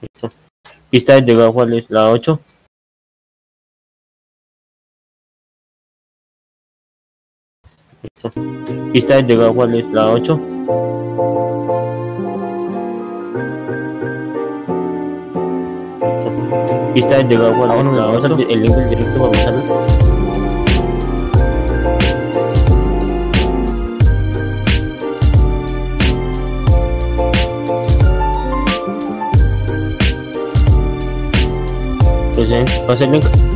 Listo. Pista de ¿cuál es? ¿La 8? Listo. Pista de ¿cuál es? ¿La 8? Listo. Pista de ¿cuál es? ¿La 8? El link del directo para. Pues ya, pasa el link.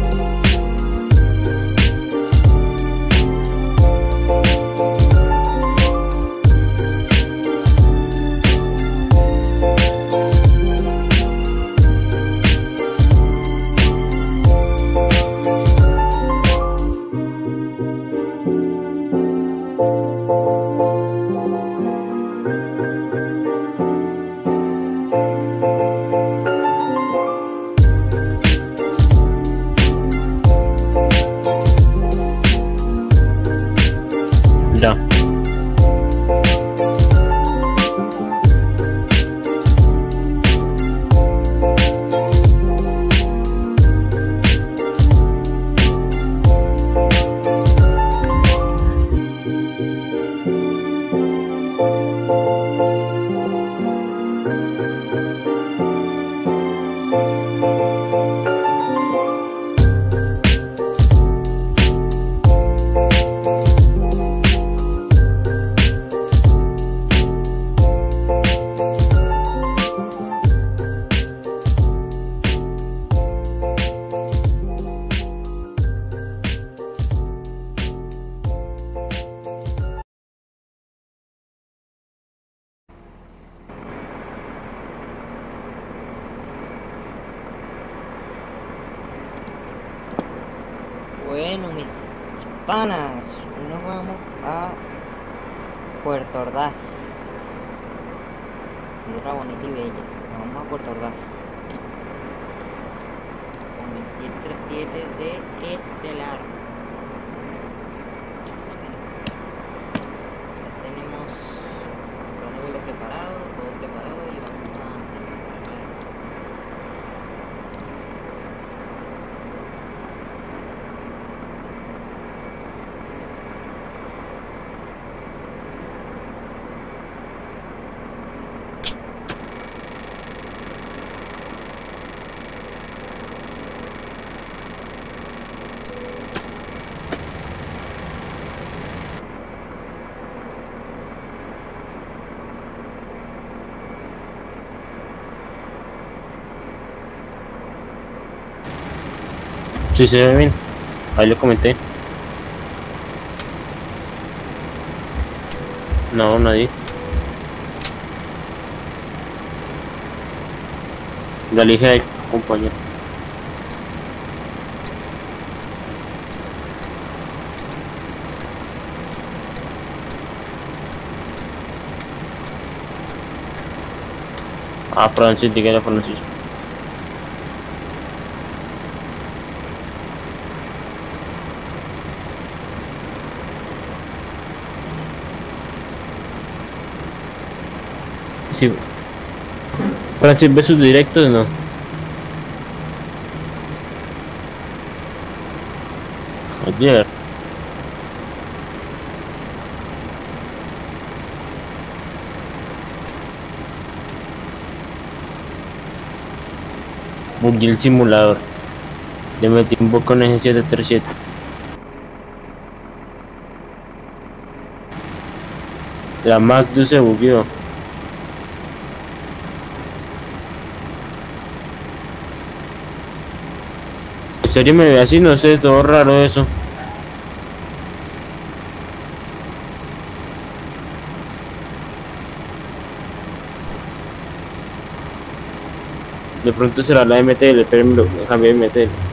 Sí, se ve bien. Ahí lo comenté. No, nadie. La elige ahí, compañero. Ah, Francis, dígale a Francis. Sí. Francis ve sus directos, no. Ayer. Bugué el simulador. Le metí un poco en ese 737. La Magnus se bugueó. Serio me así, no sé, todo raro eso. De pronto será la MTL, pero me lo cambié de MTL.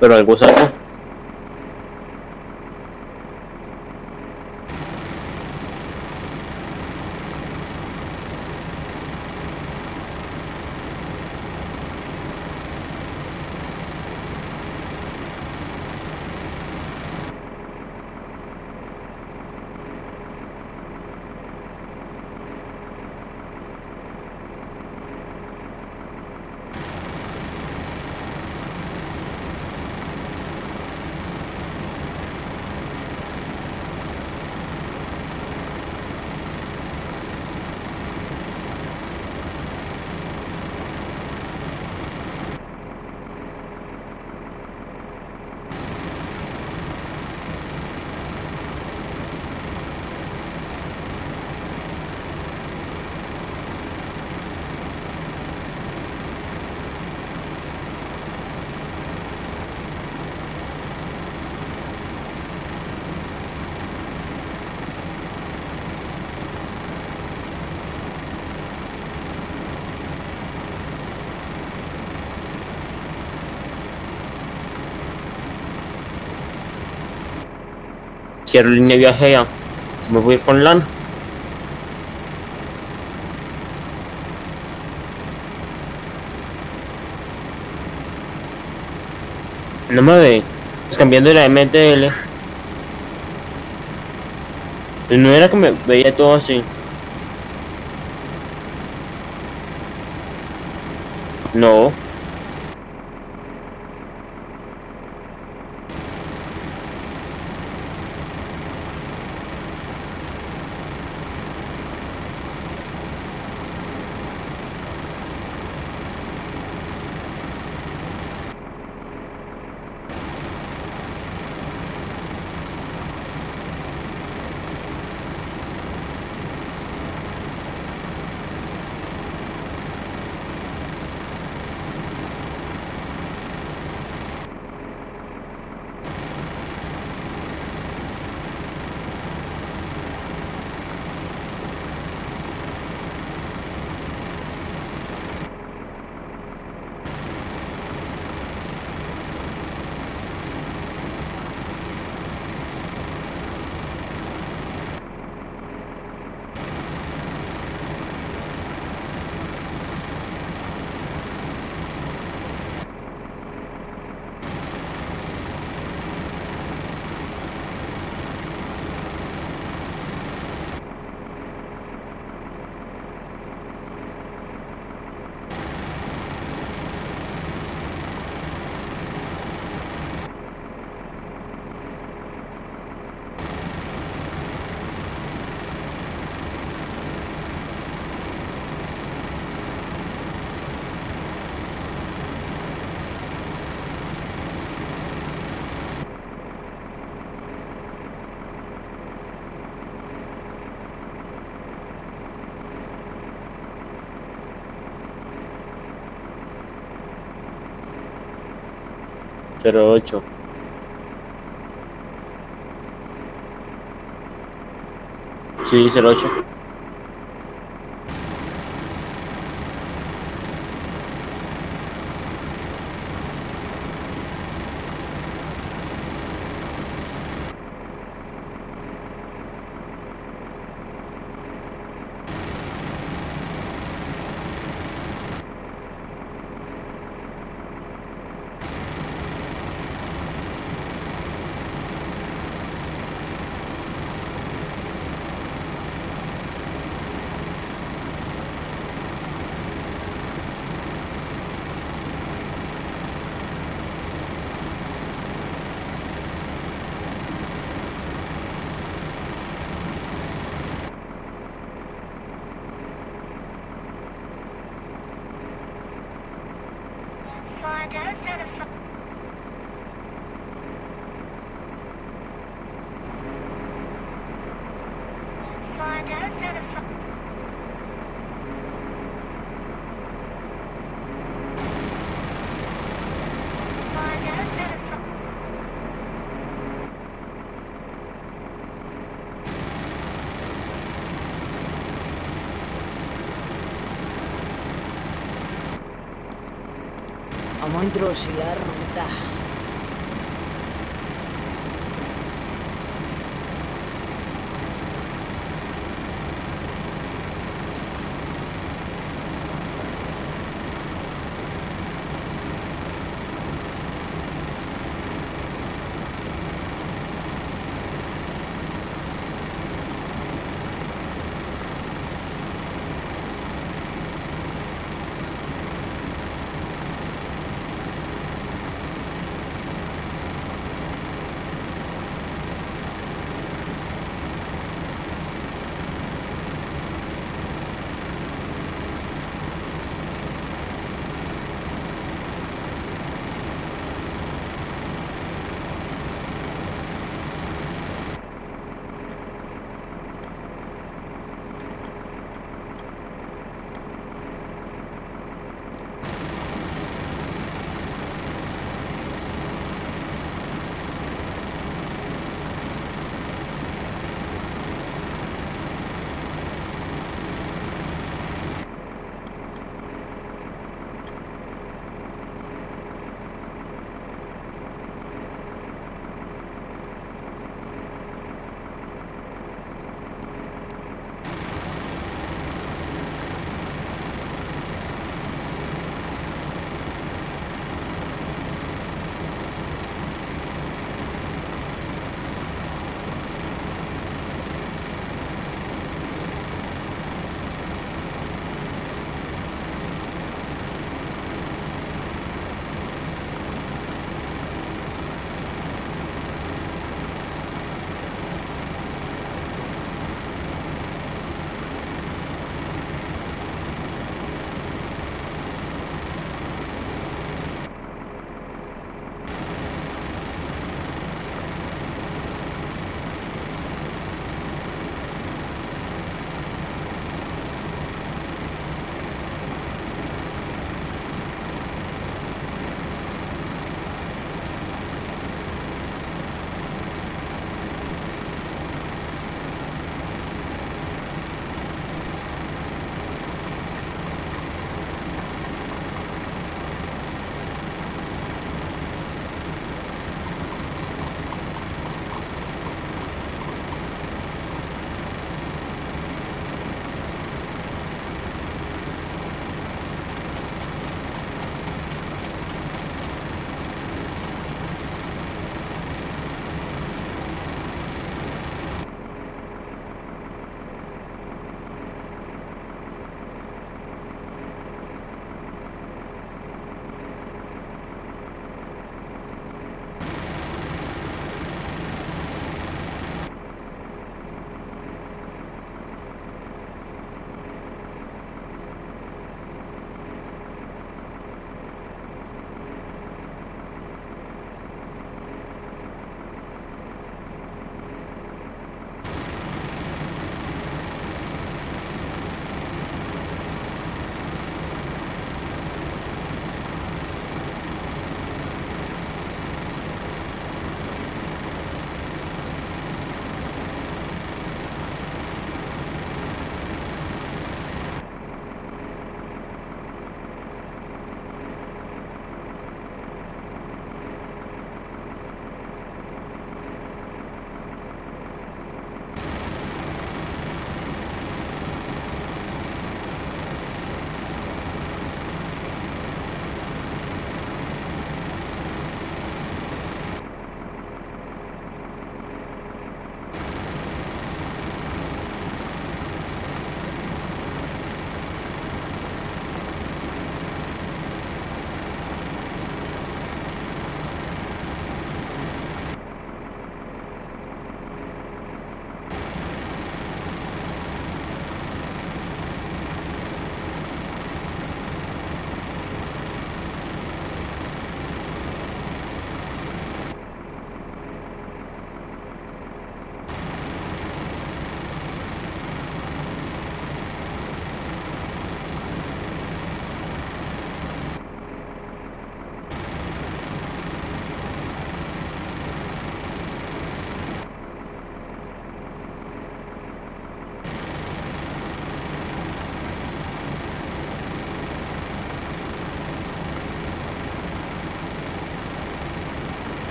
Pero algo sacó. Cierro línea de viaje ya. Me voy con LAN. No me ve. Es cambiando la MTL. No era que me veía todo así. No. 08. Sí, 08. A introducir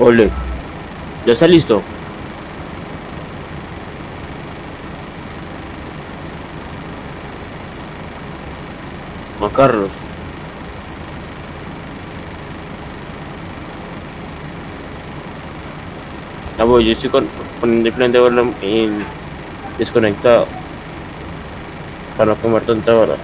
Ole. ¿Ya está listo? Macarros. Ah, voy, yo estoy con, con el plan de verlo desconectado. Para no comer tanta hora.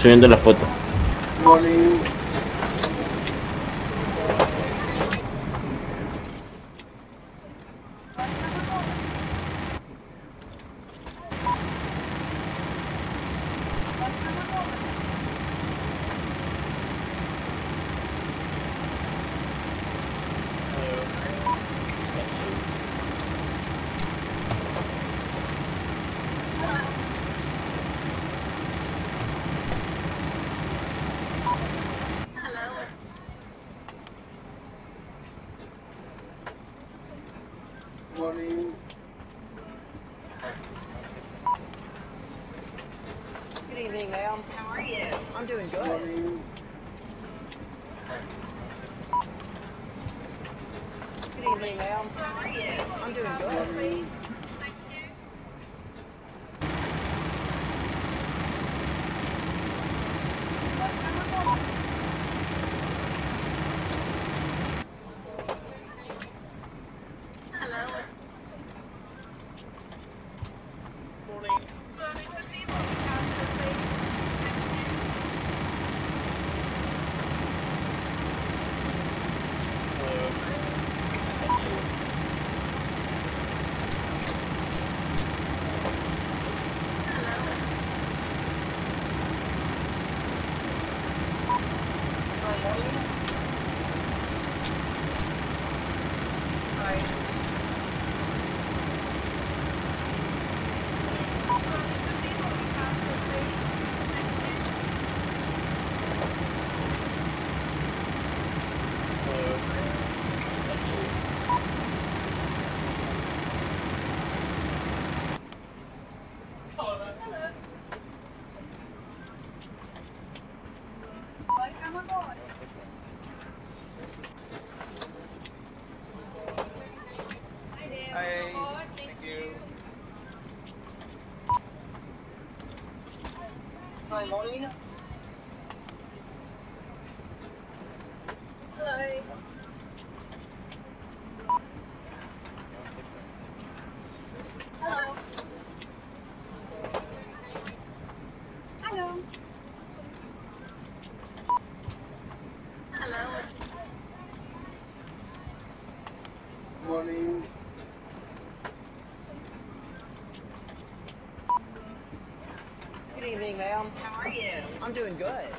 subiendo la foto. and go. ma'am. How are you? I'm doing good.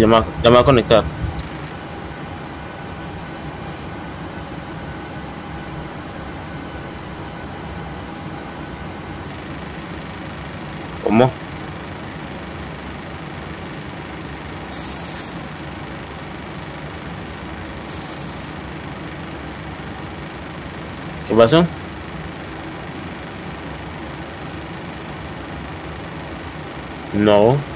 Ya me, ya me va a conectar. ¿Cómo? ¿Qué pasó? No.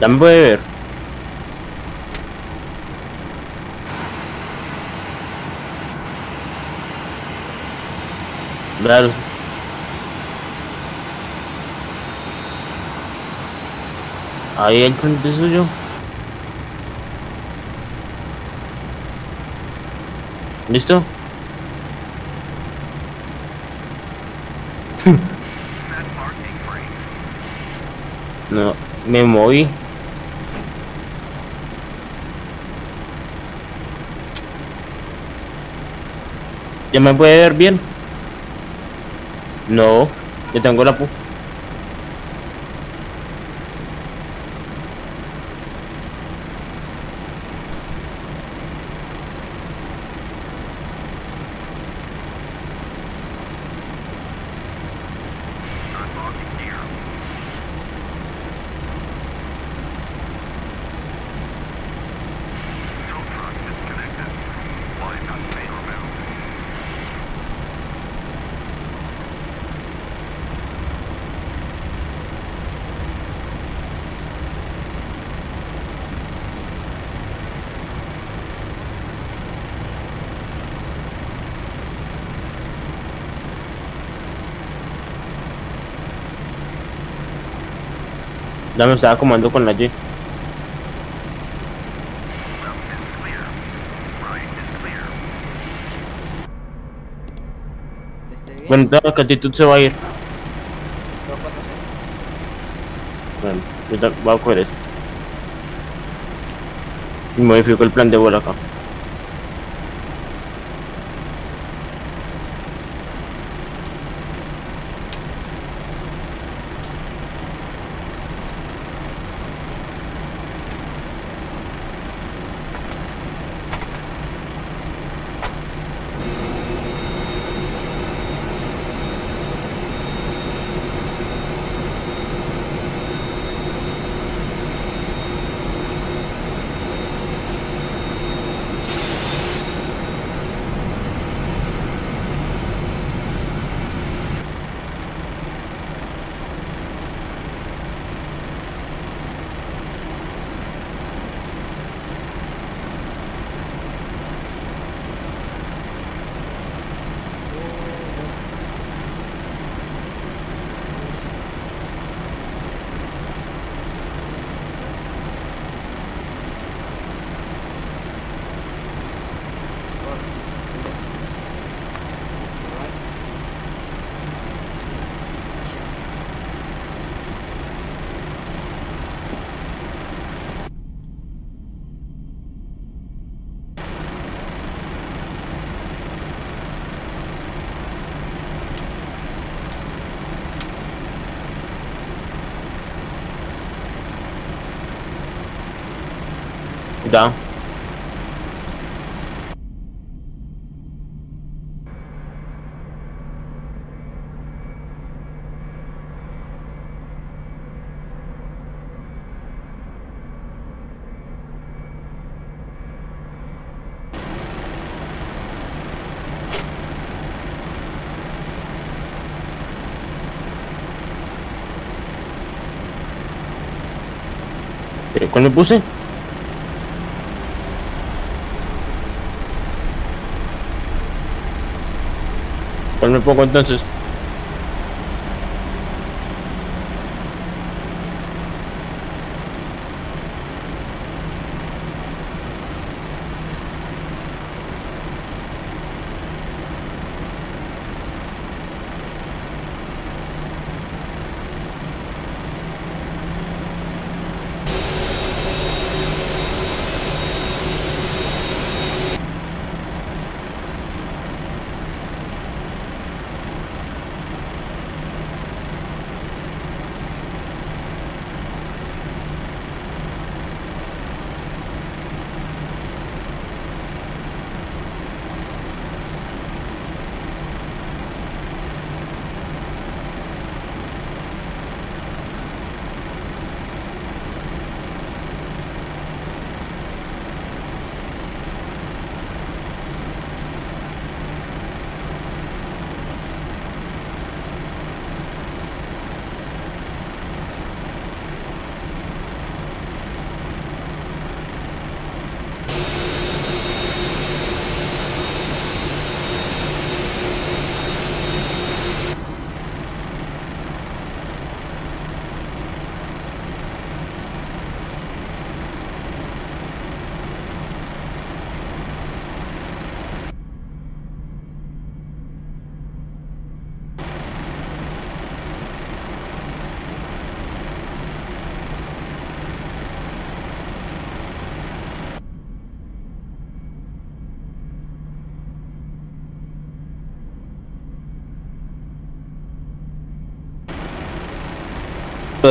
Ya me puede ver. Claro. Ahí al frente suyo. ¿Listo? No, me moví. ¿Ya me puede ver bien? No, yo tengo la pu. Me estaba comando con la Y. Left is clear. Right is clear. ¿Te estoy bien? Bueno, la actitud se va a ir. 246. Bueno, yo voy a coger eso. Y modifico el plan de vuelo acá. Eh, ¿Cuál me puse? ¿Cuál me pongo entonces?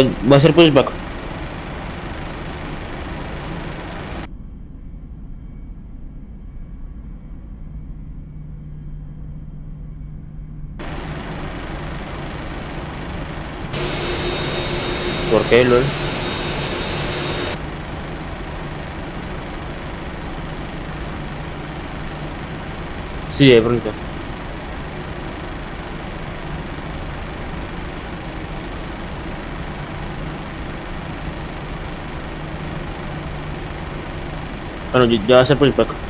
Va a ser pushback. ¿Por qué, LOL? Sí, de pronto. Bueno, ya ya va a ser pushback.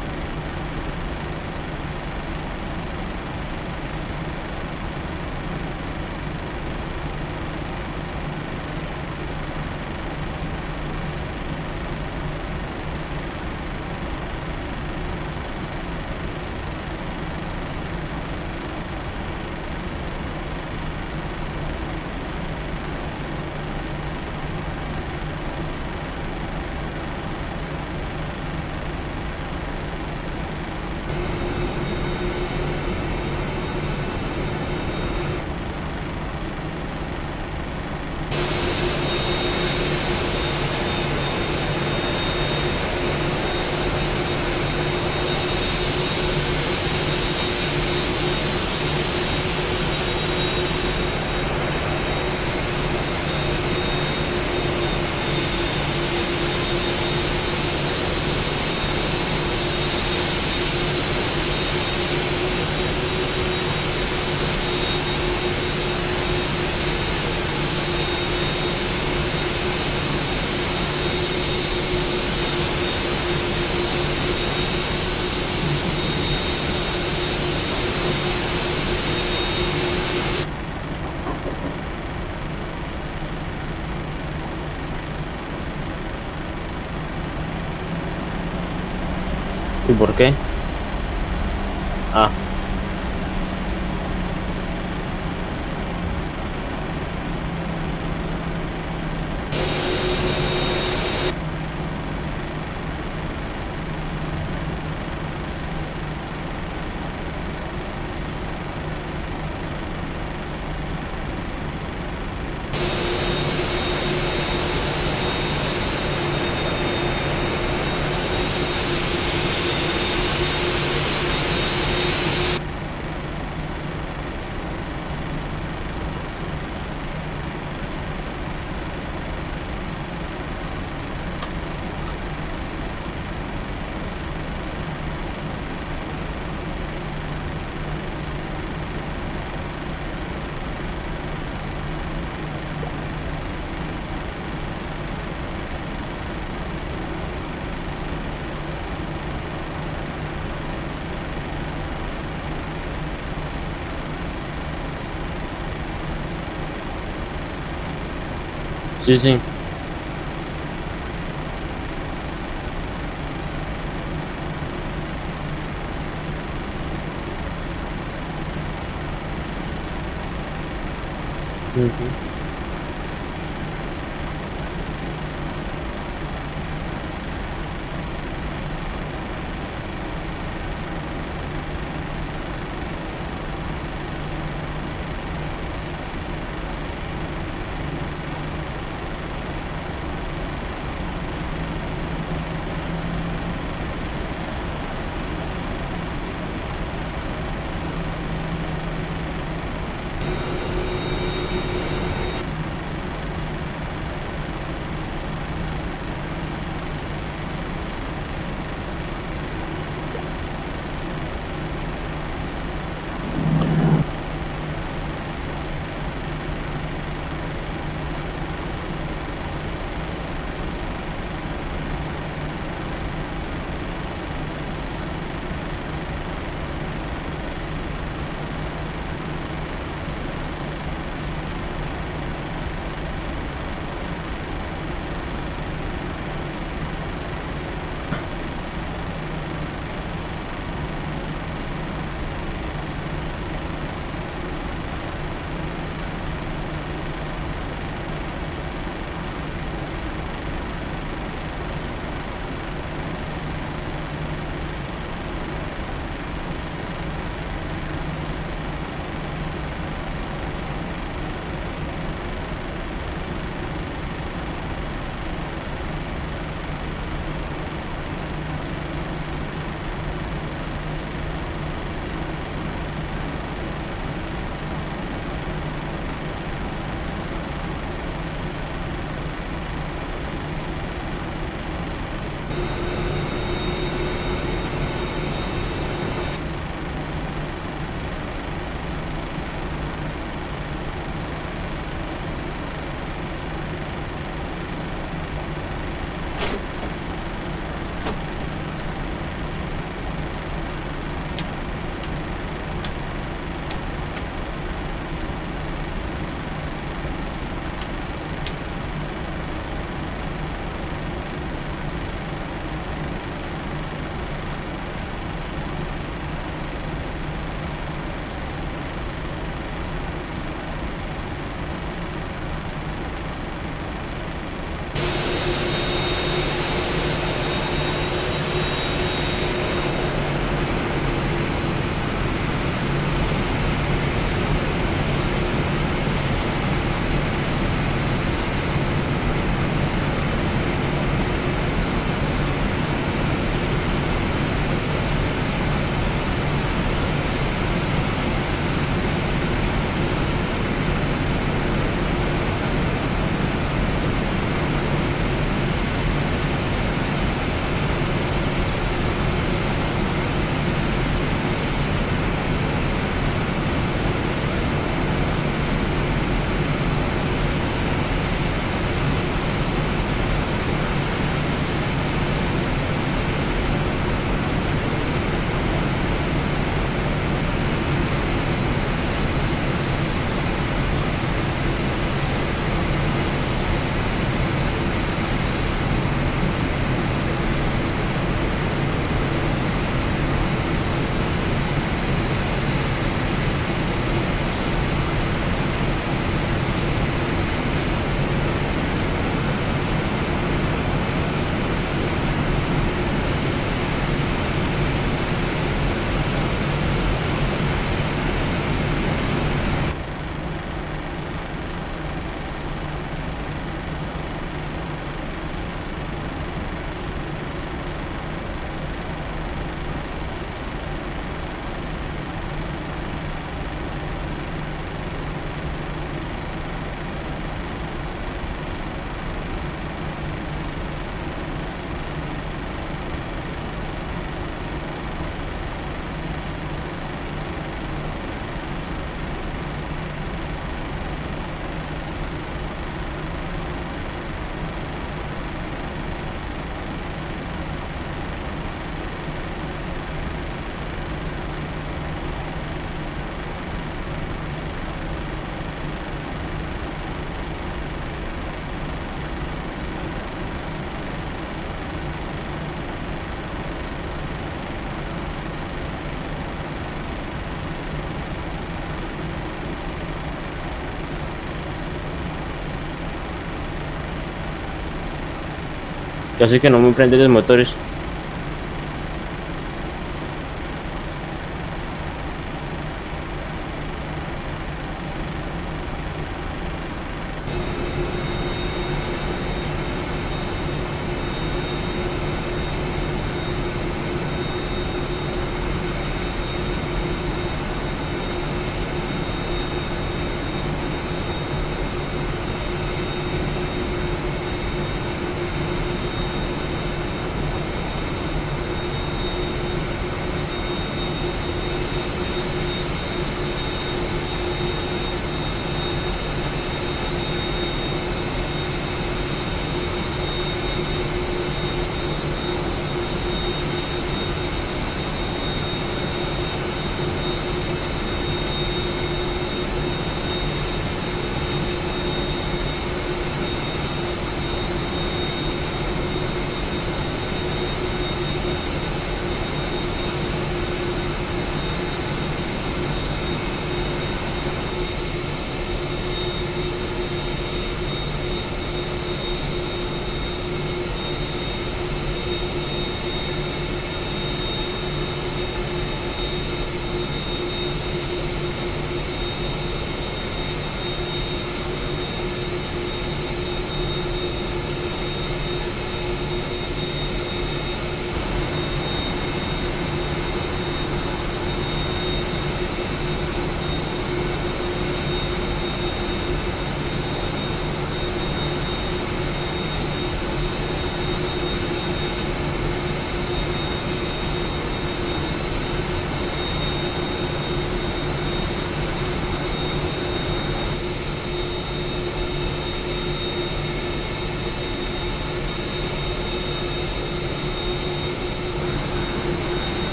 ¿Y por qué? Sí, Casi que no me prende los motores.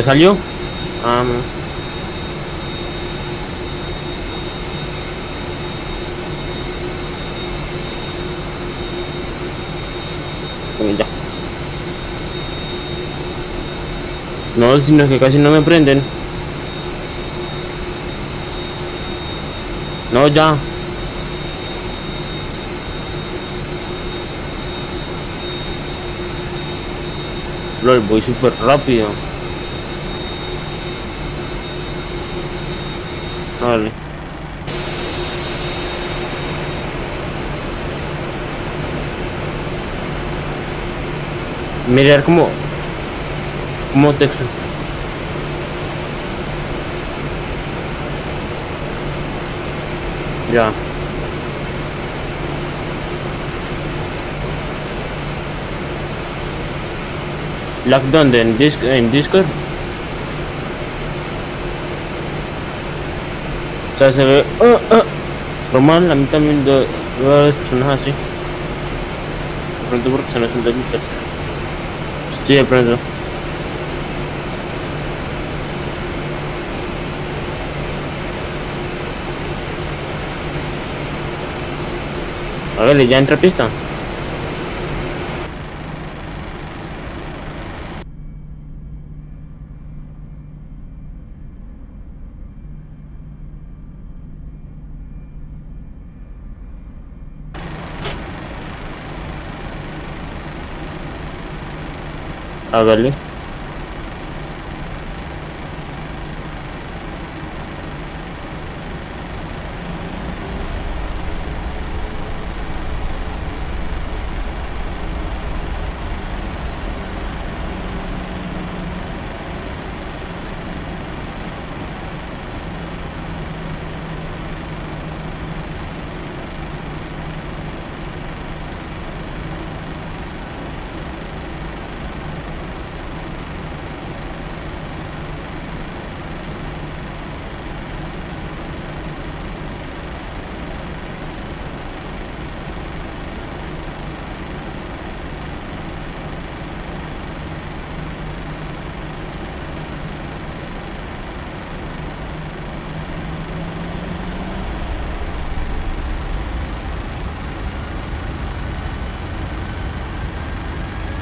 ¿Ya salió? Ah, no. No, sino que casi no me prenden. No, ya. Lol, voy súper rápido. Vale. Mirar como como texto. Ya. ¿Lag dónde? ¿En, disc en Discord? Sea, se ve... ah, ah. Normal, a mí también a las personas así. De pronto porque se nos siente mucho. Sí, de pronto. Hágale, ya entra a pista. Agale.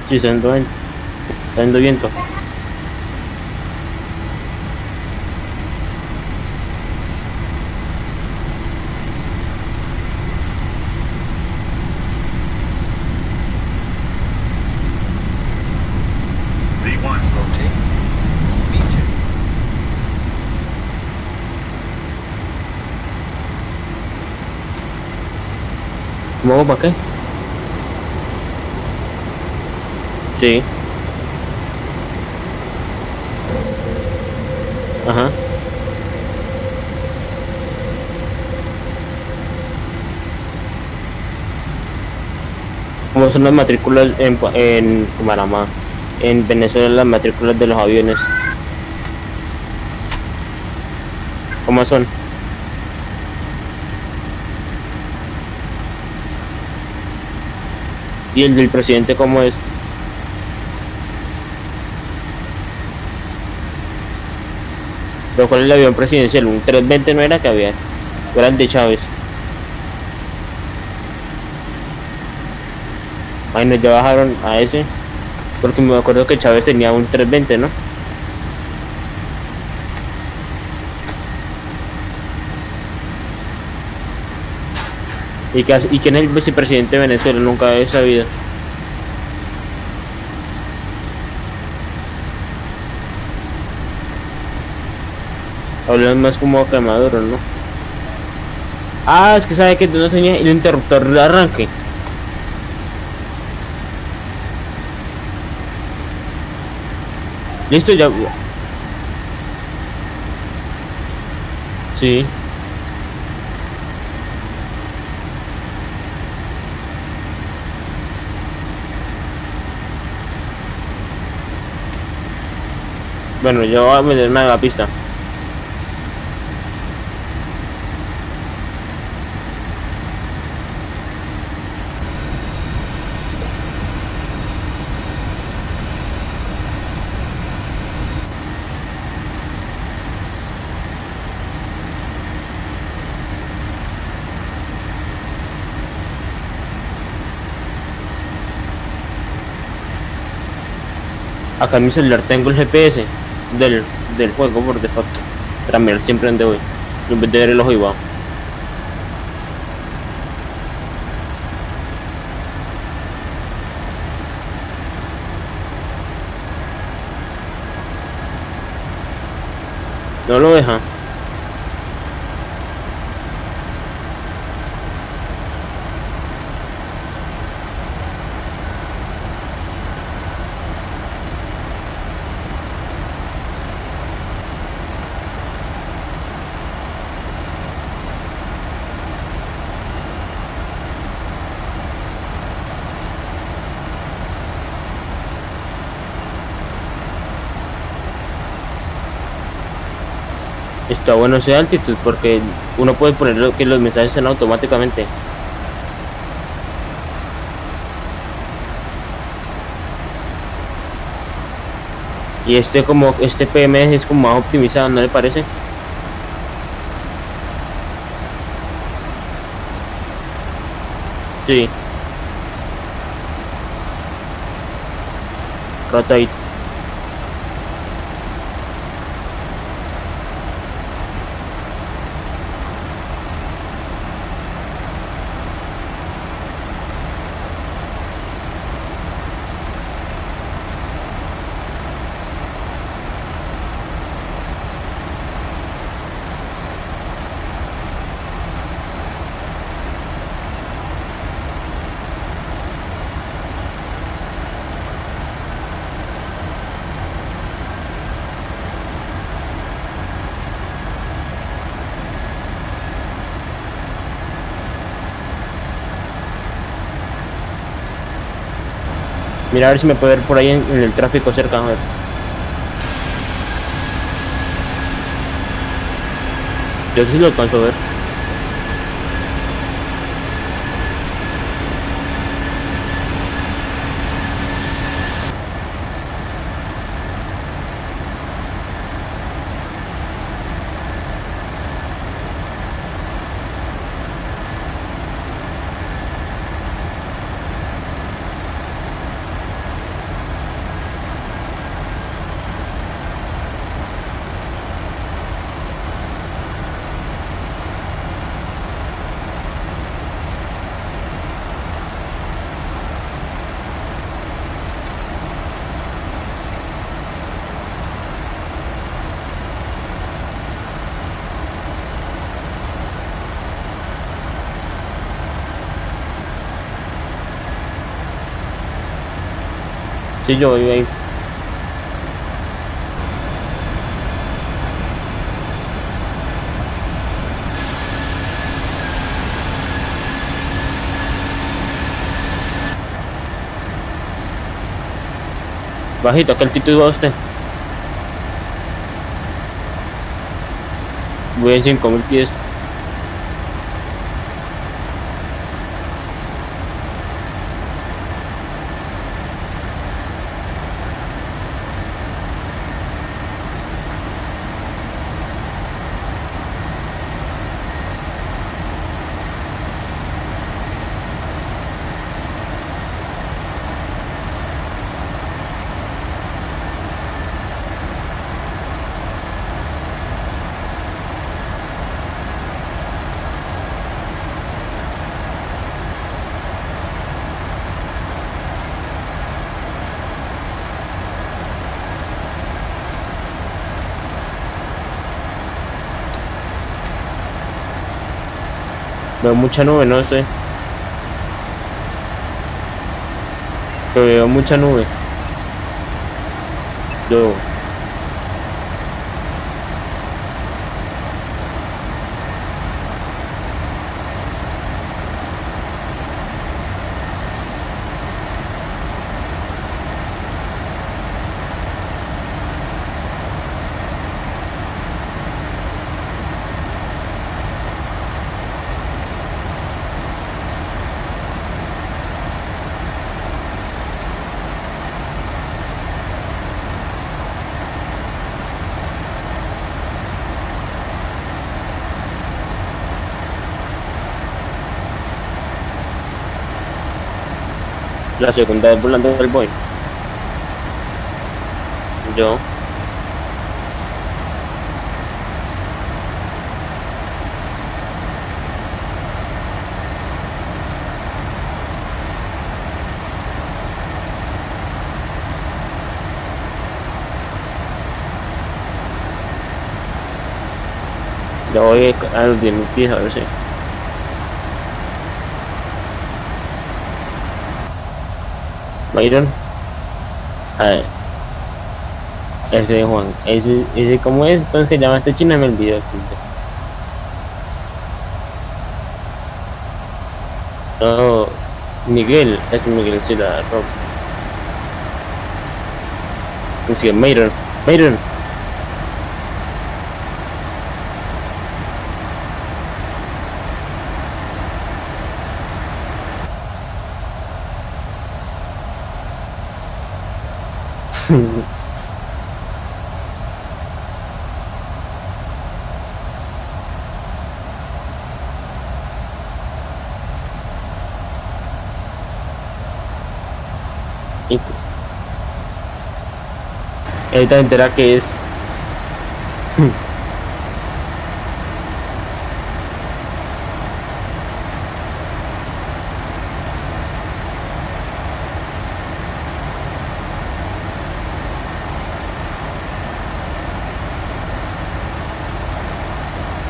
Sí, está yendo, está yendo viento. V1. Rotate. V2. ¿Cómo para qué? Sí. Ajá. ¿Cómo son las matrículas en, en? En Venezuela las matrículas de los aviones. ¿Cómo son? ¿Y el del presidente cómo es? ¿Pero cuál es el avión presidencial? ¿Un 320 no era que había? ¿O era el de Chávez? Ay, no, ya bajaron a ese. Porque me acuerdo que Chávez tenía un 320, ¿no? ¿Y, hace- ¿Y quién es el vicepresidente de Venezuela? Nunca he sabido. Hablan más como Maduro, ¿no? Ah, es que sabe que no tenía el interruptor de arranque. Listo, ya. Sí. Bueno, yo voy a meterme a la pista. Acá en mi celular tengo el GPS del, del juego por defecto. Para mirar siempre donde voy. En vez de ver el ojo igual. No lo deja. Está bueno ese altitud porque uno puede poner que los mensajes sean automáticamente. Y este como este PM es como más optimizado, ¿no le parece? Sí. Rotate. Mira a ver si me puede ver por ahí en, el tráfico cerca. A ver. Yo sí lo alcanzo ver. Sí, yo voy ahí. Bajito, ¿qué altitud va usted? Voy en 5000 pies. Veo mucha nube, no sé. Pero veo mucha nube. Yo. La segunda vez volando del Boeing. Yo. Ya voy a los 10 mil pies a ver si. Byron. A ver. Ese Juan, ese, ese ¿cómo es? ¿Cómo es que llama este chino? Me olvidó. No, Miguel, es Miguel, sí, la ropa. Sí, Mayron, Mayron. Y pues, ahorita entera que es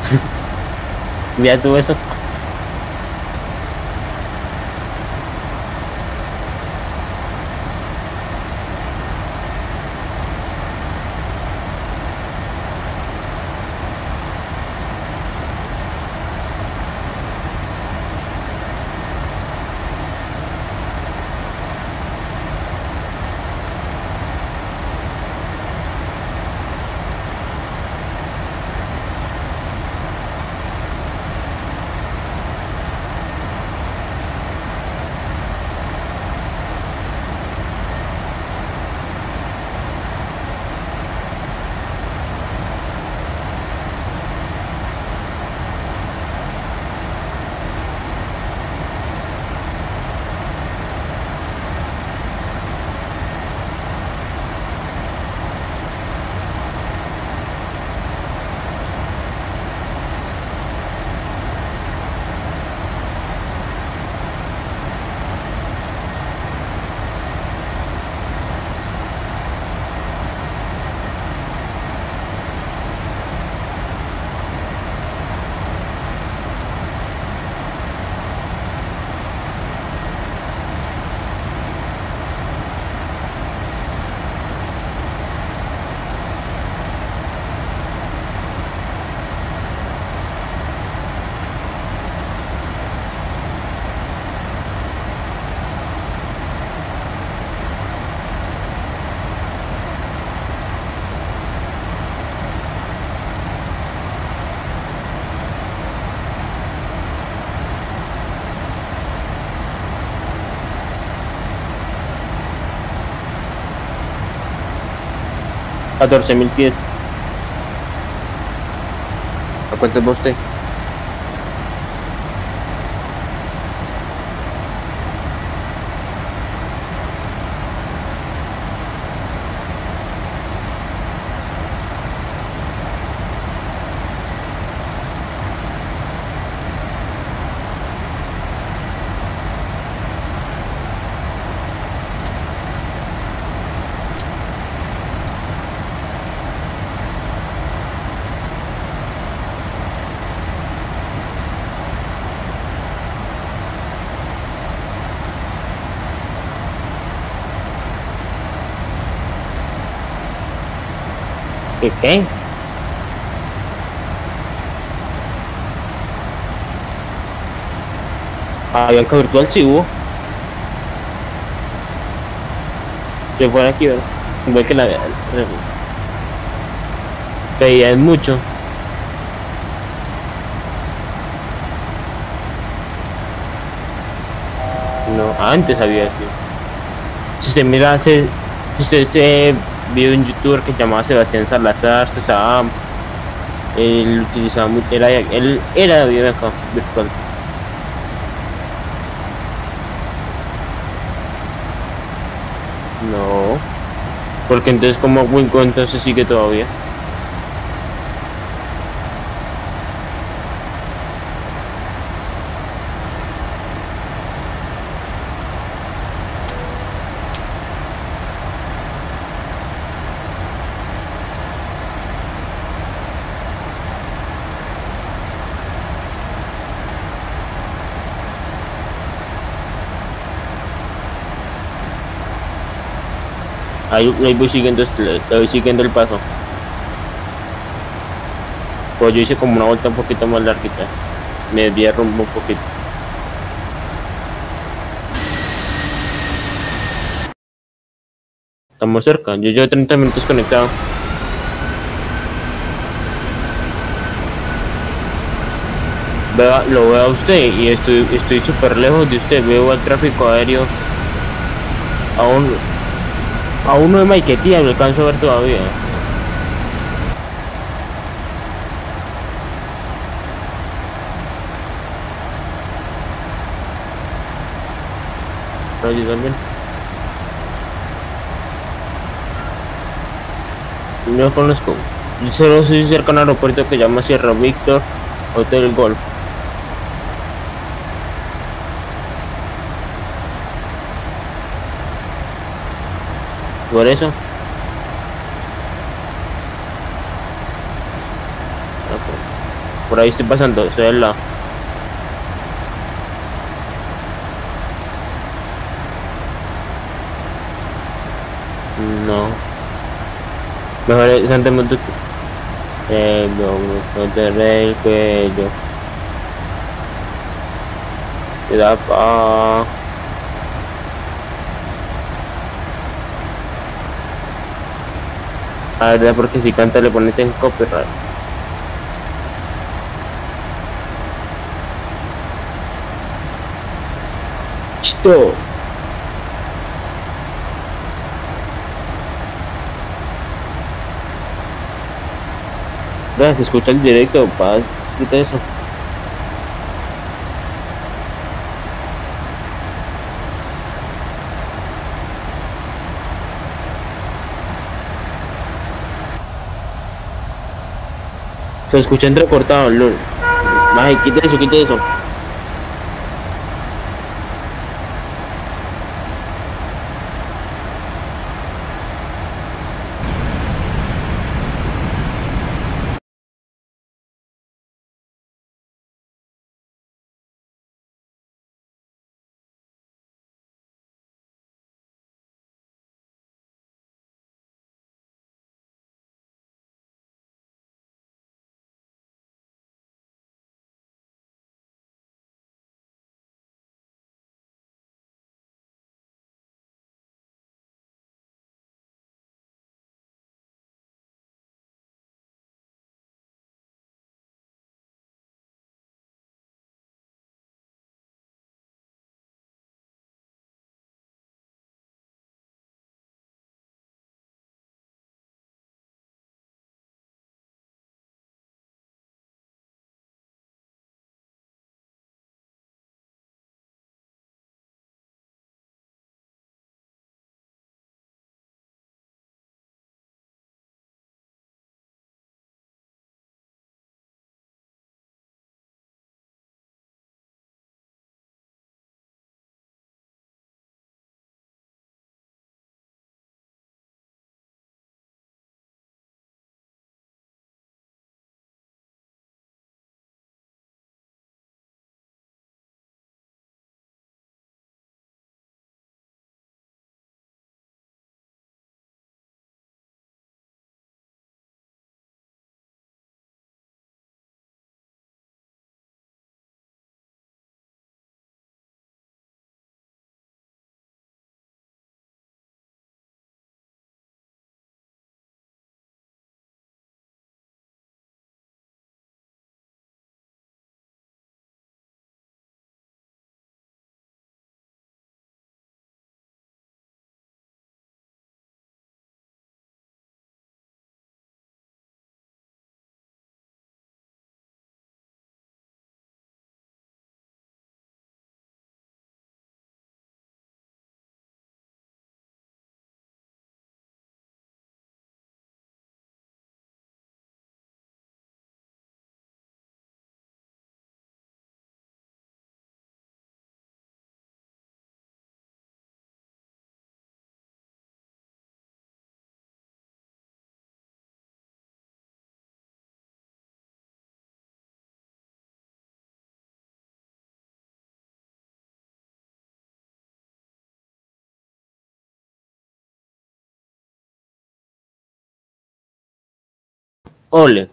ya tuvo eso 14.000 pies. ¿A cuánto va usted? ¿Qué qué? Avianca virtual sí hubo. Se fue aquí, ¿verdad? Igual que la. Veía mucho. No, antes había sido. Si usted mira, hace, si usted se vio un youtuber que llamaba Sebastián Salazar, se usaba, él utilizaba muy, era, él era acá, virtual. No, porque entonces como Winco entonces sigue todavía. Ahí, ahí voy siguiendo, este- le voy siguiendo el paso. Pues yo hice como una vuelta un poquito más larguita. Me desvié rumbo un poquito. Estamos cerca, yo llevo 30 minutos conectado. Vea, lo veo a usted y estoy estoy súper lejos de usted. Veo al tráfico aéreo. Aún, a uno de Maiquetía lo alcanzo a ver todavía. No, yo también. No conozco. Yo solo soy cerca de un aeropuerto que llama Sierra Víctor Hotel Golf. Por eso. Por- ahí estoy pasando, soy al lado. No. Mejor es Santa Montuque. Eh, no, Monterrey, cuello. Ciudad pa. La verdad, porque si canta le pones en copyright. Chisto. Vea, se escucha el directo, paz, quita eso. Se escucha entrecortado, lol. Maje, quita eso, quita eso. Ole.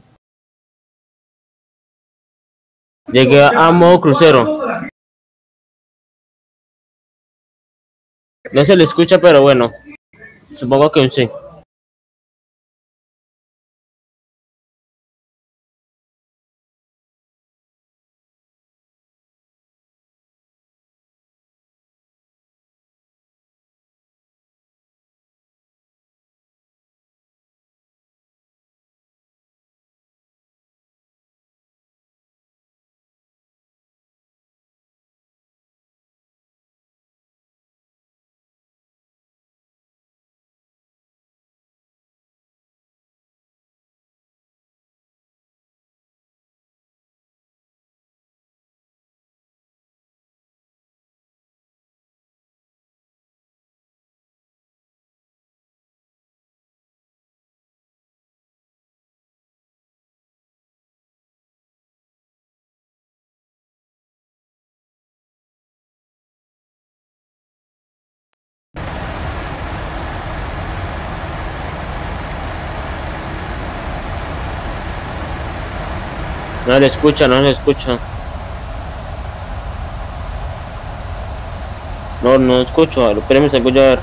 Llegué a modo crucero. No se le escucha, pero bueno. Supongo que sí. No le escucha, no le escucha. No, no escucho. Espérame, se escucha a ver.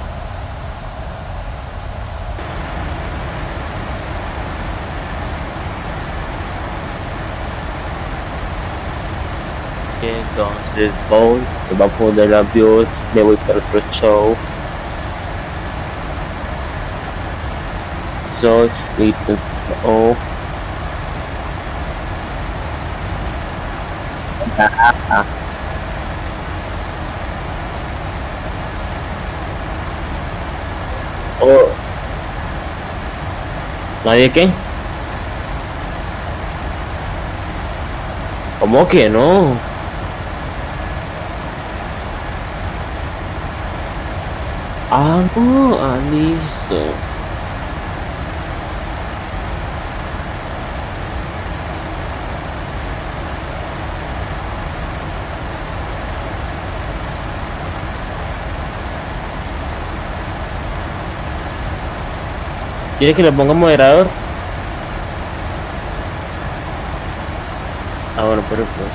Entonces voy, debajo del avión, me voy para otro show. Soy Little O. Oh. ¿Nadie qué? ¿Cómo que no? Ah, no, ah, listo. ¿Quieres que le ponga moderador? Ah, bueno, pero pues.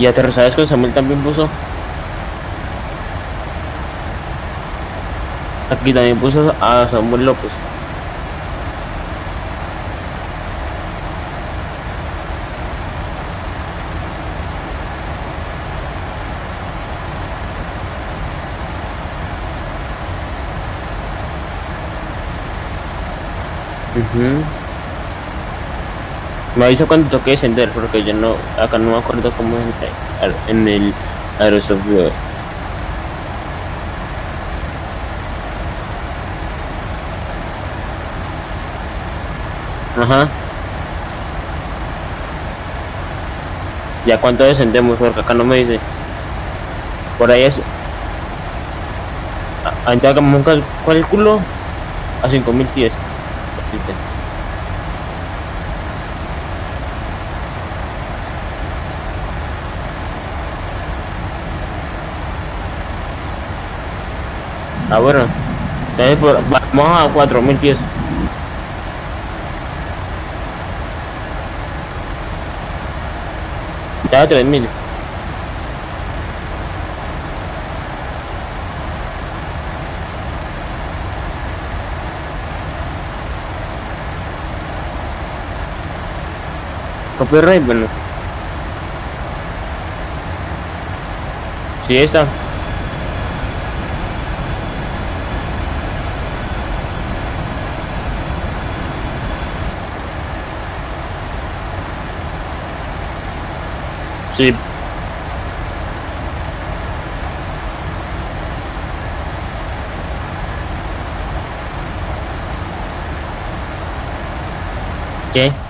Y aterrizajes con Samuel también puso. Aquí también puso a Samuel López. Me avisa cuando toque descender, porque yo no, acá no me acuerdo cómo es en el Aerosoft. Ajá. ¿Ya cuánto descendemos? Porque acá no me dice. Por ahí es... a- Entonces hagamos un cálculo a 5000 Ah, bueno. Por- vamos a 4000 pies. Ya 3000. Copyright, bueno. Sí, está. Sí. ¿Qué?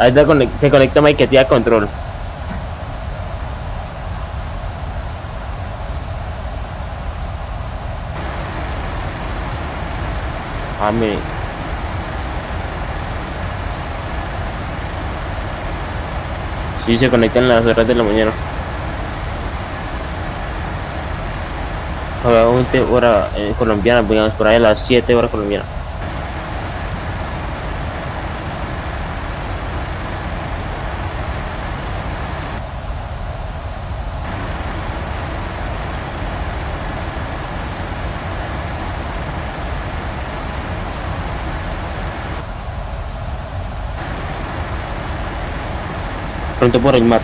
Ahí se conecta Mike a control. Déjame. Sí, se conectan las horas de la mañana. Obviamente hora eh, colombiana, digamos por ahí a las 7 horas colombianas. Pronto por el mar.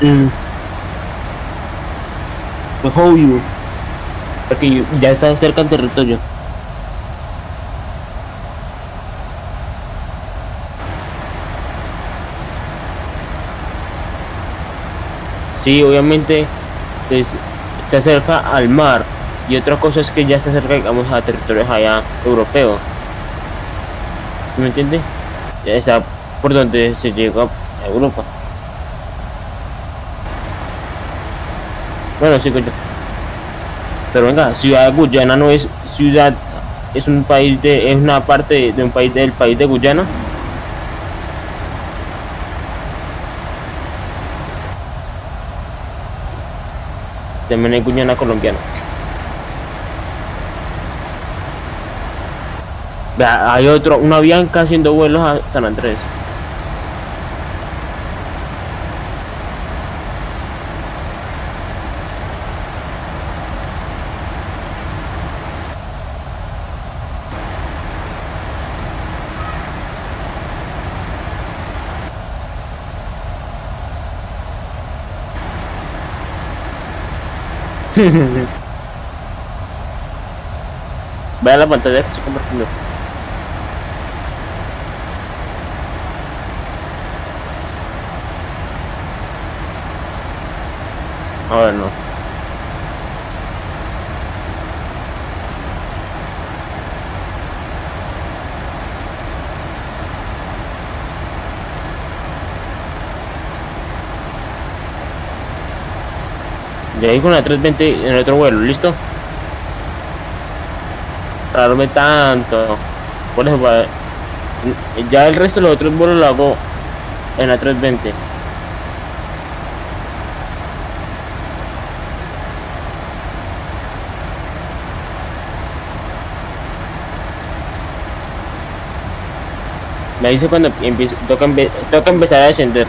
Mm. Pues obvio. Porque ya está cerca del territorio. Sí, obviamente pues, se acerca al mar y otra cosa es que ya se acerca, digamos, a territorios allá europeos. ¿Sí ¿Me entiende? Ya está por donde se llega a Europa. Bueno, sí, coño. Pero venga, Ciudad de Guyana no es ciudad, es un país de, es una parte de un país del país de Guyana. También hay Guyana colombiana. Vea, hay otro, una Bianca haciendo vuelos a San Andrés. Vea la pantalla que estoy compartiendo. A ver, no. De ahí con la 320 en el otro vuelo, ¿listo? Para darme tanto. Por eso, ya el resto de los otros vuelos lo hago en la 320. Me dice cuando empiezo, toca, toca empezar a descender.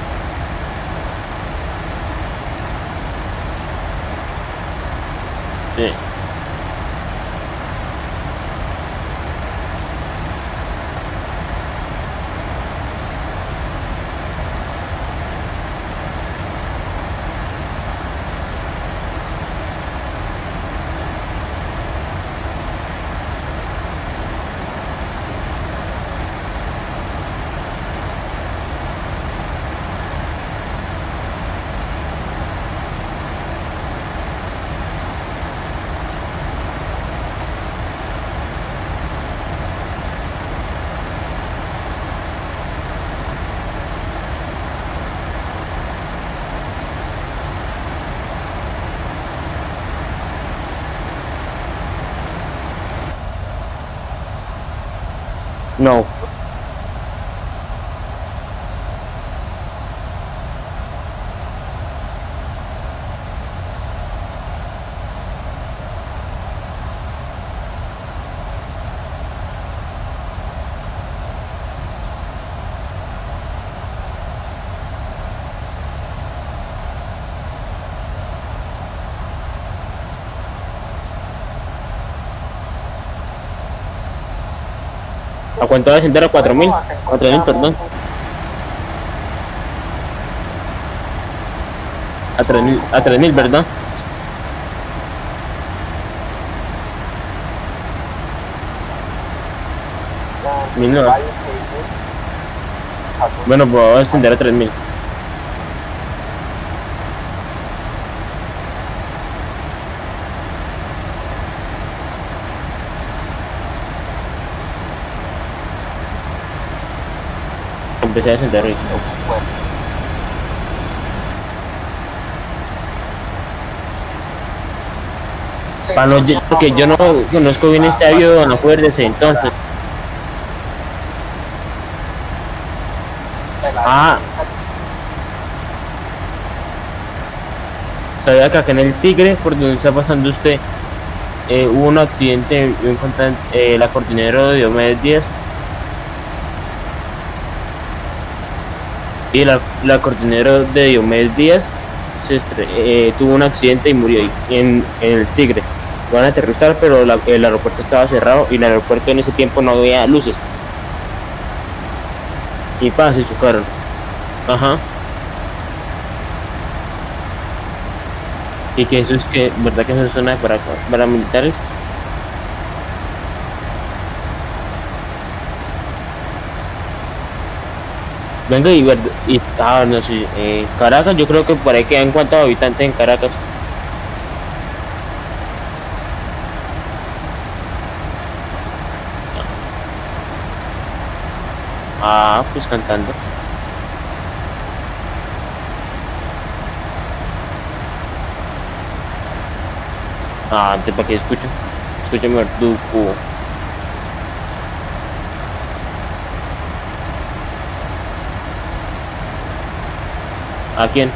No. ¿A cuánto va a ascender a 4000? A 3000, perdón. A 3000, a 3000, ¿verdad? Mil no. Bueno, pues vamos a ascender a 3000. Empecé a hoy. Para no, porque yo no conozco bien este avión, acuérdese, entonces. Ah. Sabía que acá en el Tigre, por donde está pasando usted, eh, hubo un accidente, un contan- eh, la coordinadora de Diomedes Díaz y la, la coordinadora de Diomedes Díaz se eh, tuvo un accidente y murió en, en el Tigre. Van a aterrizar, pero el aeropuerto estaba cerrado y el aeropuerto en ese tiempo no había luces. Y pa, se chocaron. Ajá. Y que eso es que, ¿verdad que eso es zona para paramilitares? Venga y, y ah, no sé, eh, Caracas, yo creo que por ahí quedan cuántos habitantes en Caracas. Ah, pues cantando. Ah, antes para que escuchen. Escúchame, Verdugo. ¿A quién?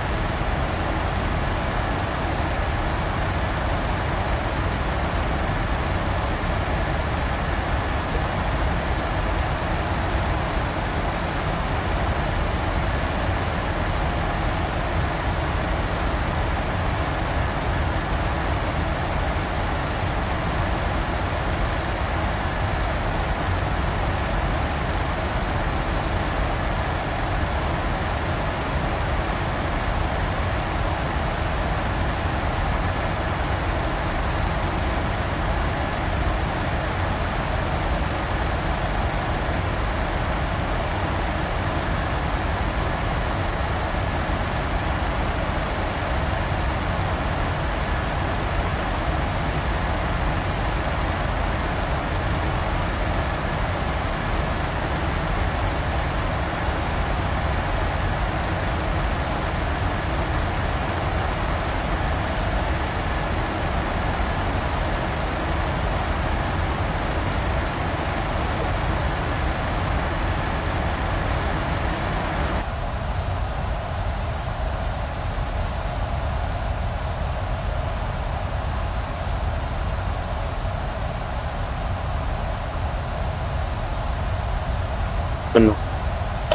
Bueno,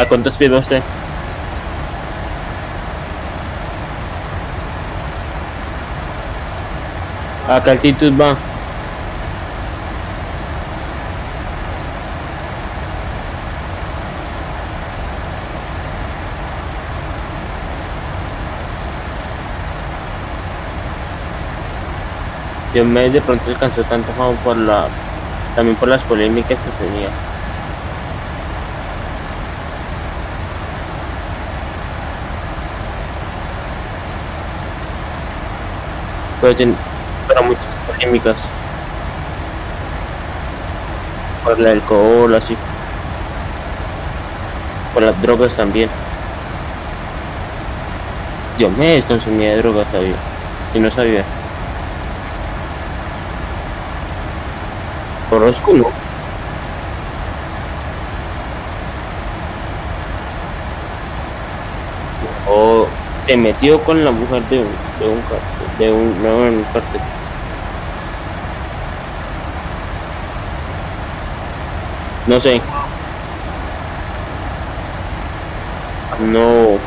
¿a cuántos pies va usted? ¿A qué altitud va? Yo me de pronto alcanzó tanto como por la también por las polémicas que tenía. Pero, muchas polémicas por el alcohol así. Por las drogas también. Yo me consumía drogas sabía. Y no sabía. Orozco no o se metió con la mujer de un de un cartel, de un un cartel. No sé. No.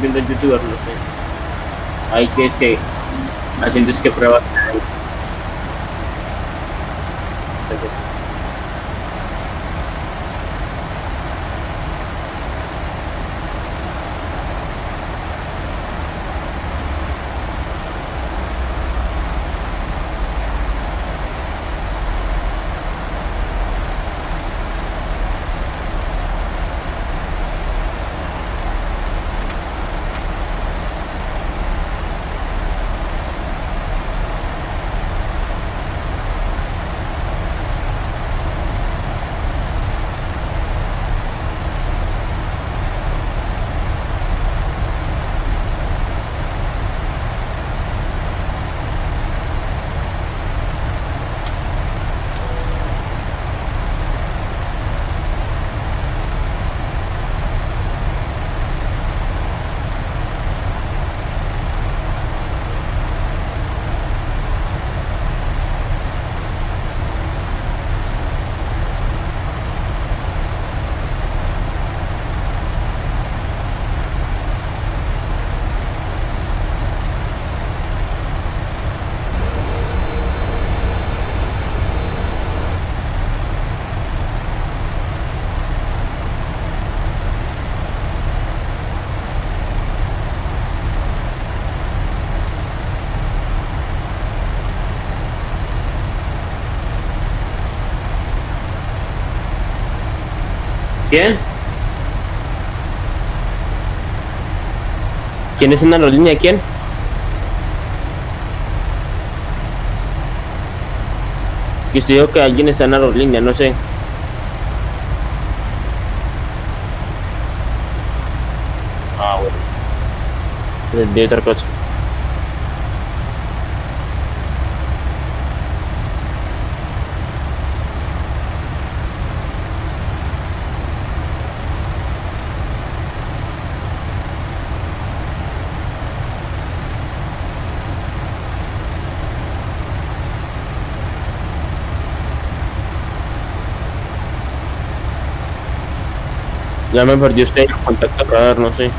Viendo el youtuber, no sé. Ahí que que haciendo es que. ¿Quién? ¿Quién es en la aerolínea? ¿Quién? Que se dijo que alguien está en la aerolínea, no sé. Ah, bueno. De otra cosa. Ya me perdió usted el contacto radar, no sé.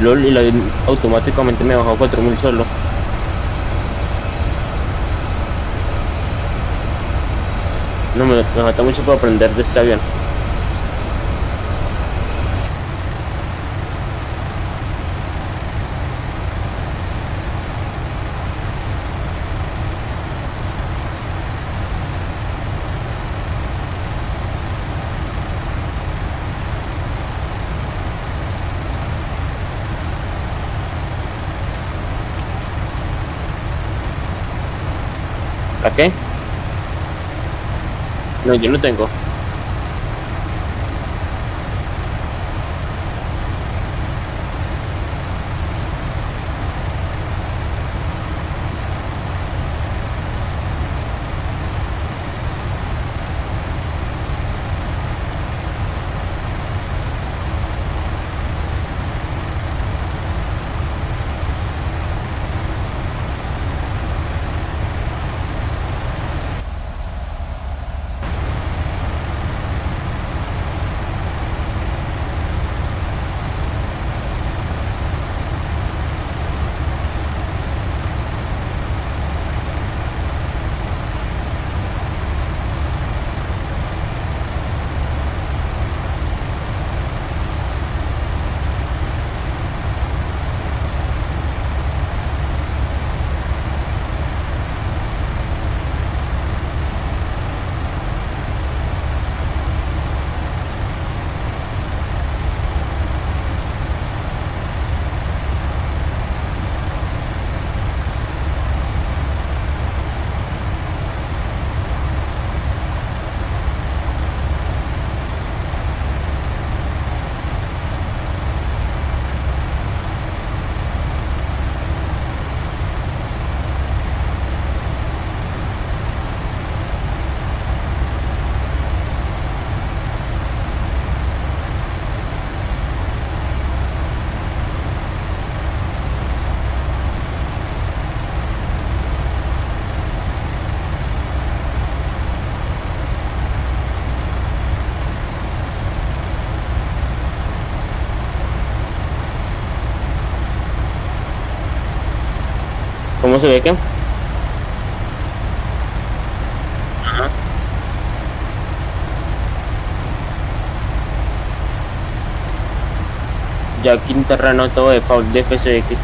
LOL y automáticamente me bajó a 4000 solo. No me falta mucho para aprender de este avión. ¿Para qué? No, yo no tengo. Se ve que? Ajá. Terreno todo de foul de FCX.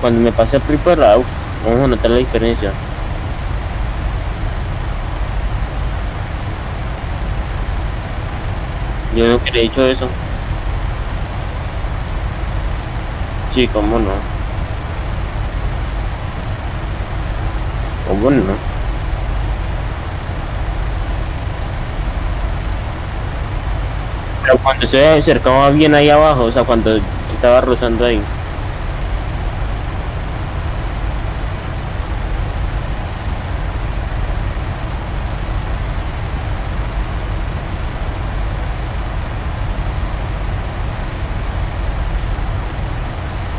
Cuando me pase a Prepper, uff, vamos a notar la diferencia. Yo no he dicho eso. Sí, cómo no. ¿Cómo no? Pero cuando se acercaba bien ahí abajo, o sea, cuando estaba rozando ahí.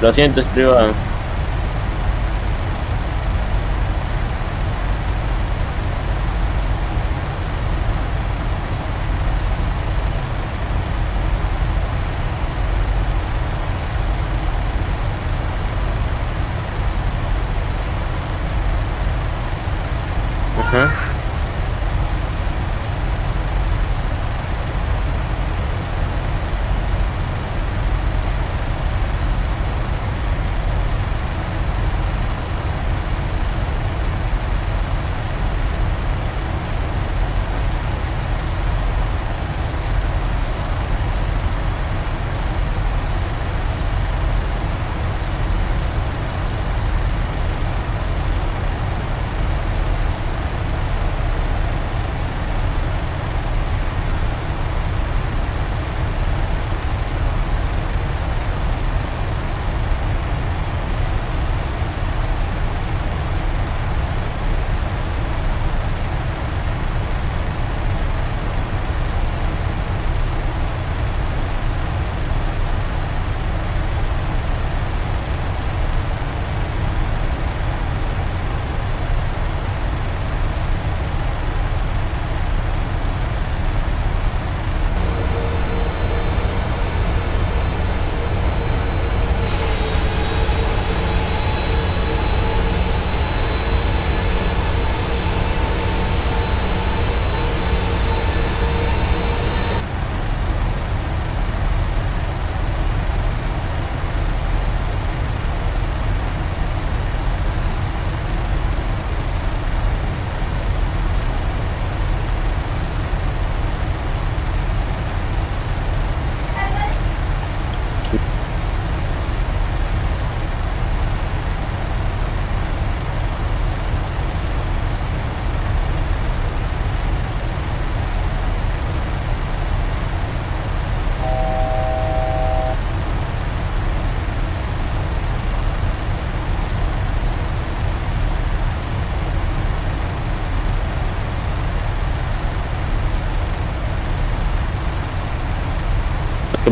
Lo siento, es privado.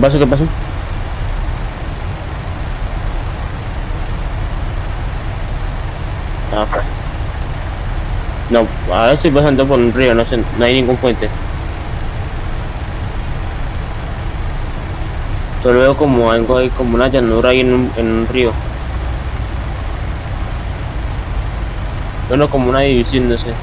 Pasó? ¿Qué pasó? Ah, pues. No, ahora estoy pasando por un río, no sé, no hay ningún puente. Solo veo como algo ahí, como una llanura ahí en un, en un río. Bueno, como una división, no sé.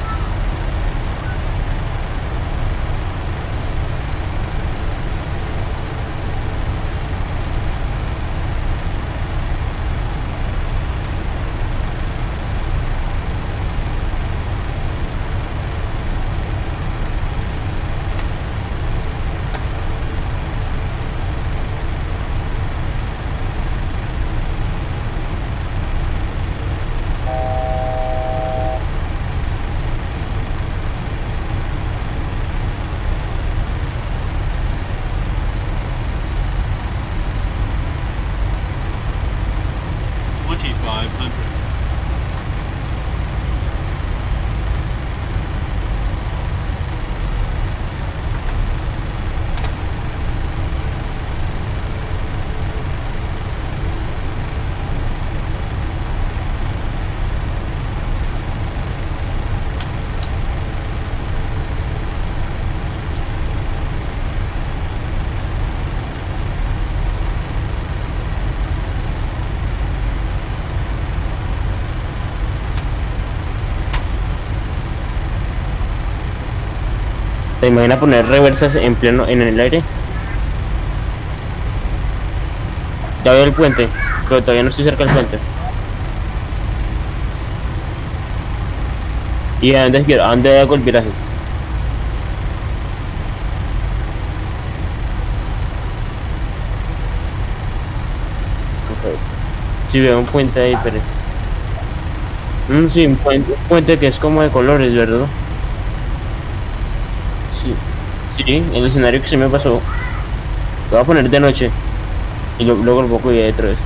¿Te imaginas poner reversas en pleno en el aire? Ya veo el puente, pero todavía no estoy cerca del puente. ¿Y a dónde, quiero- a dónde hago el viraje? Ok. Sí, veo un puente ahí, pero... Mm, sí, un puente, un puente que es como de colores, ¿verdad? Sí, el escenario que se me pasó. Lo voy a poner de noche. Y lo- luego lo pongo de otra vez.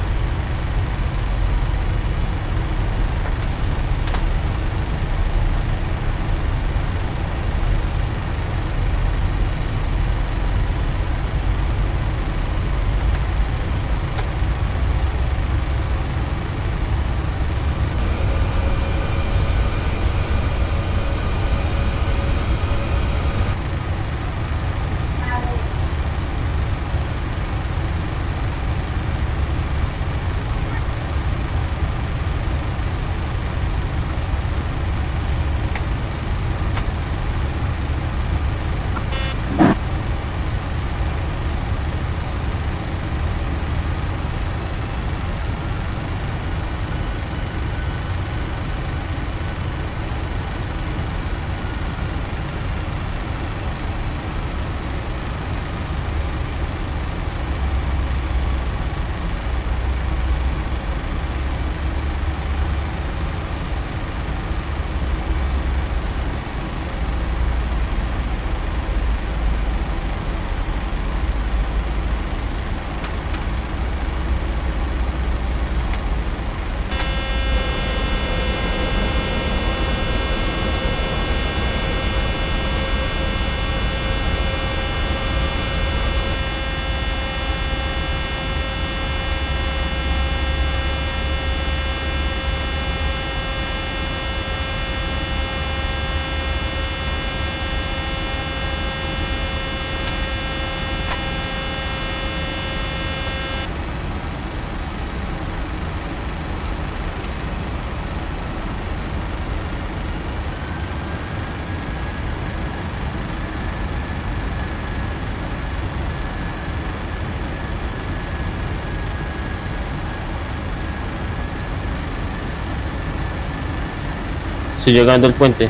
Estoy llegando al puente.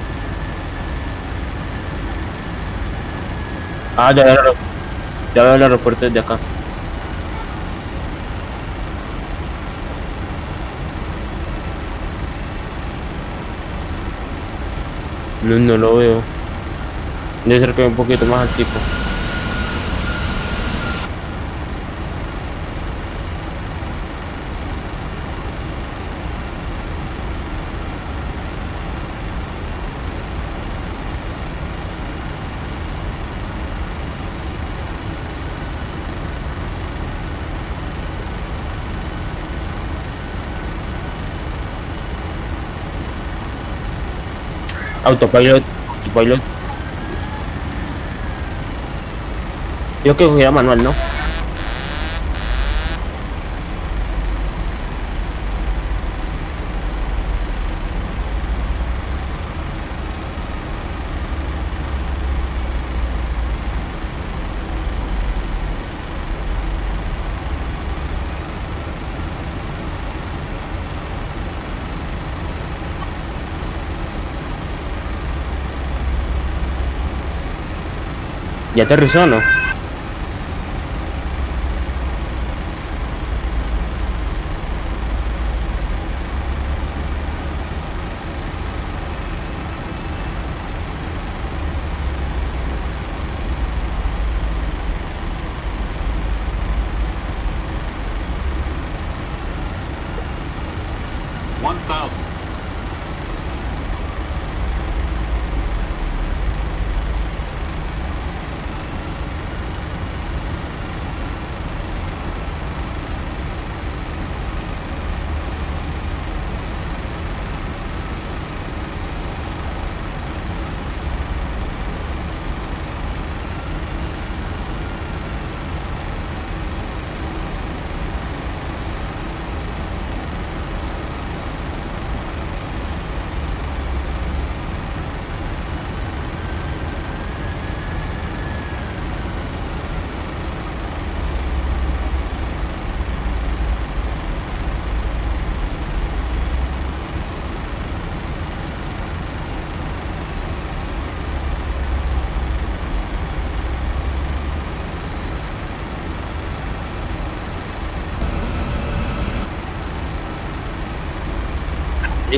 Ah, ya veo, ya veo el aeropuerto desde acá. No, no lo veo. Debe ser un poquito más al tipo. Autopilot, autopilot. Yo que cogiera manual, ¿no? ¿Ya aterrizó no?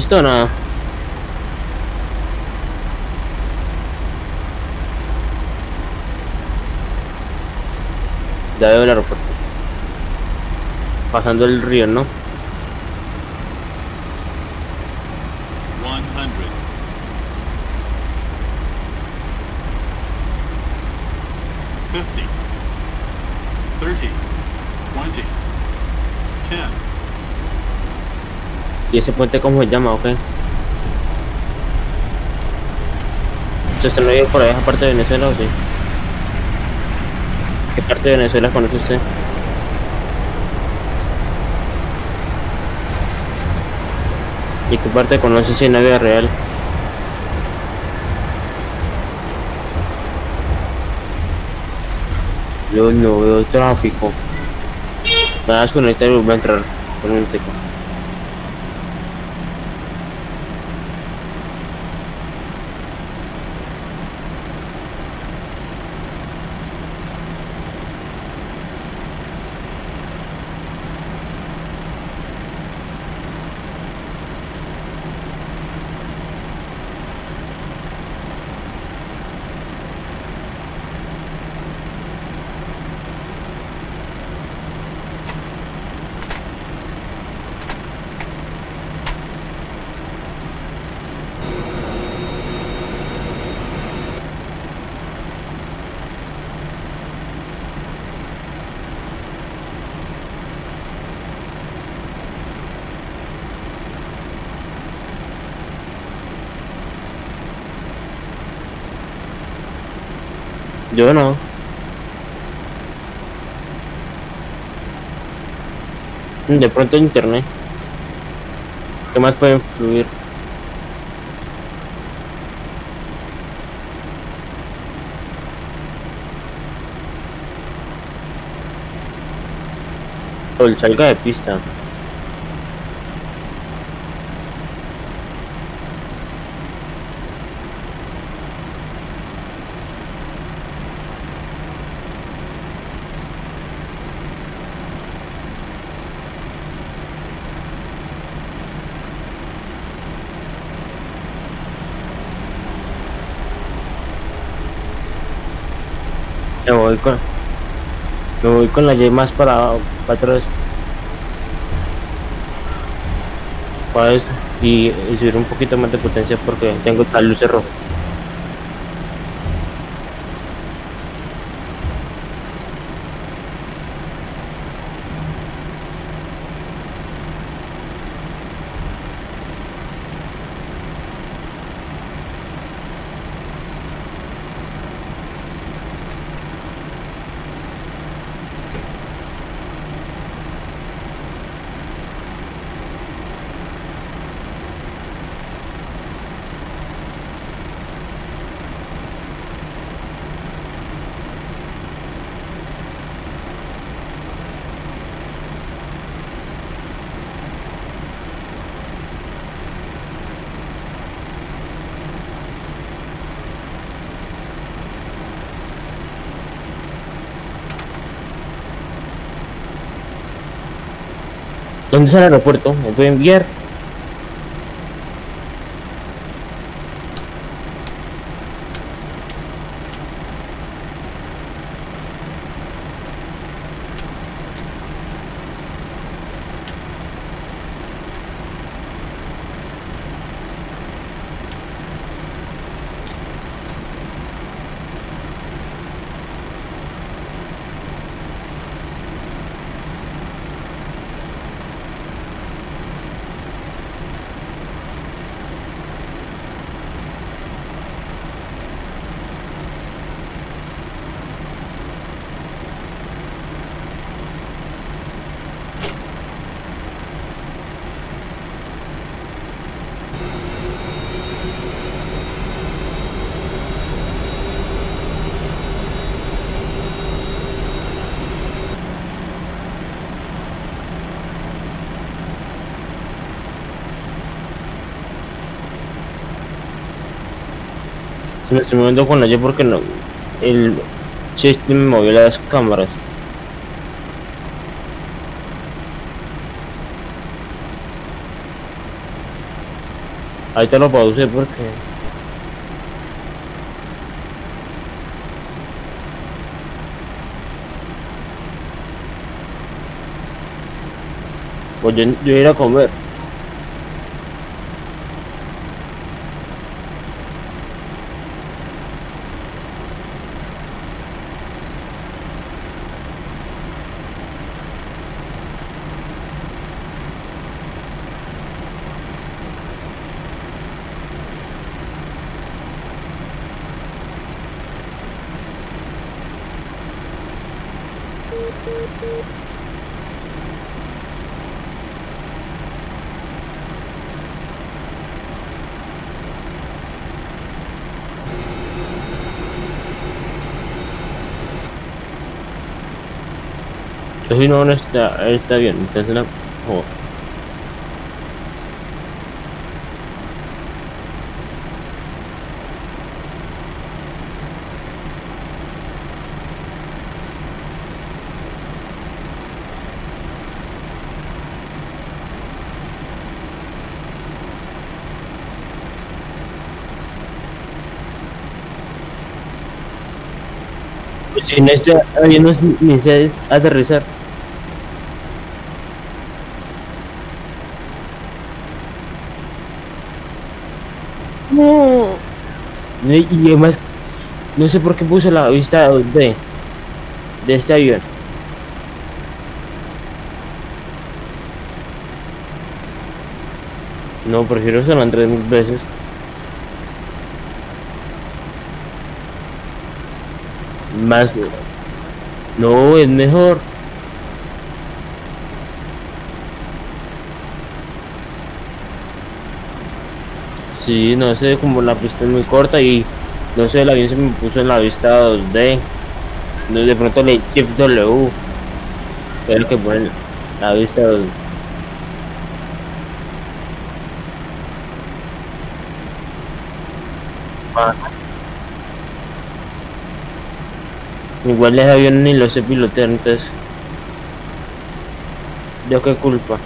¿Listo o no? Ya veo el aeropuerto. Pasando el río, ¿no? ¿Y ese puente cómo se llama o qué? ¿Usted no vive por ahí, esa parte de Venezuela o sí? ¿Qué parte de Venezuela conoce usted? ¿Y qué parte conoce si en la vida real? Yo no veo tráfico. Me das conectar y voy a entrar. Por un Yo. De pronto internet. ¿Qué más puede influir? El salga de pista. Me con. Me voy con la Y más para, para atrás. Para eso. Y, subir un poquito más de potencia porque tengo tal luz roja. ¿Dónde está el aeropuerto? ¿Me puede enviar? Me estoy moviendo con la porque no. El chiste me movió las cámaras. Ahí te lo pausé porque. Pues yo, yo a comer. Si no, no está, está bien, entonces la... joder. Si este avión no ni se aterrizar. No. Y además, no sé por qué puse la vista de, de este avión. No, prefiero San Andrés mil veces. Más. No, es mejor. Sí, no sé, como la pista es muy corta y no sé, el avión se me puso en la vista 2D. No, De pronto le Shift W. Es que pone la vista 2D. Ah. Igual ese avión ni lo sé pilotear, entonces. ¿Yo qué culpa?